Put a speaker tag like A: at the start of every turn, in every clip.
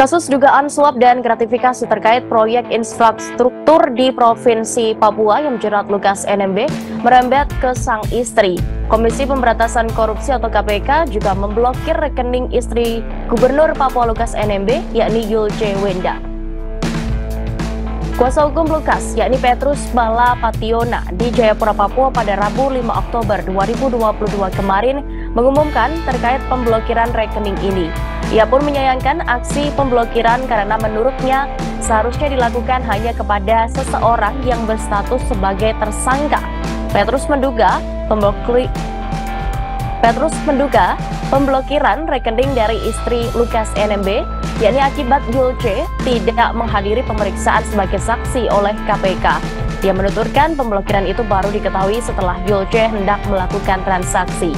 A: Kasus dugaan suap dan gratifikasi terkait proyek infrastruktur di Provinsi Papua yang menjerat Lukas NMB merembet ke sang istri. Komisi Pemberantasan Korupsi atau KPK juga memblokir rekening istri Gubernur Papua Lukas NMB yakni Yulce Wenda. Kuasa hukum Lukas, yakni Petrus Bala Pationa di Jayapura, Papua pada Rabu 5 Oktober 2022 kemarin mengumumkan terkait pemblokiran rekening ini. Ia pun menyayangkan aksi pemblokiran karena menurutnya seharusnya dilakukan hanya kepada seseorang yang berstatus sebagai tersangka. Petrus menduga pemblokir Petrus menduga pemblokiran rekening dari istri Lukas NMB, yakni akibat Yulce tidak menghadiri pemeriksaan sebagai saksi oleh KPK. Dia menuturkan pemblokiran itu baru diketahui setelah Yulce hendak melakukan transaksi.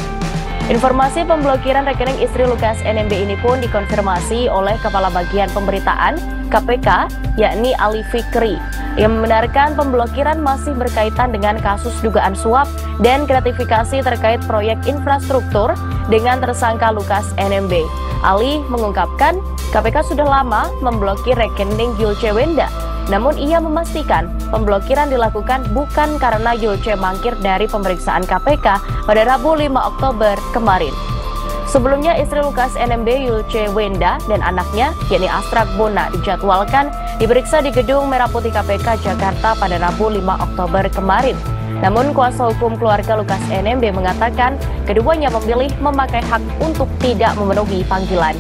A: Informasi pemblokiran rekening istri Lukas NMB ini pun dikonfirmasi oleh Kepala Bagian Pemberitaan KPK, yakni Ali Fikri, yang membenarkan pemblokiran masih berkaitan dengan kasus dugaan suap dan gratifikasi terkait proyek infrastruktur dengan tersangka Lukas NMB. Ali mengungkapkan KPK sudah lama memblokir rekening Yulce Wenda namun ia memastikan pemblokiran dilakukan bukan karena Yulce mangkir dari pemeriksaan KPK pada Rabu 5 Oktober kemarin. Sebelumnya istri Lukas NMB Yulce Wenda dan anaknya yakni Astrak Bona dijadwalkan diperiksa di Gedung Merah Putih KPK Jakarta pada Rabu 5 Oktober kemarin. Namun kuasa hukum keluarga Lukas NMB mengatakan keduanya memilih memakai hak untuk tidak memenuhi panggilan.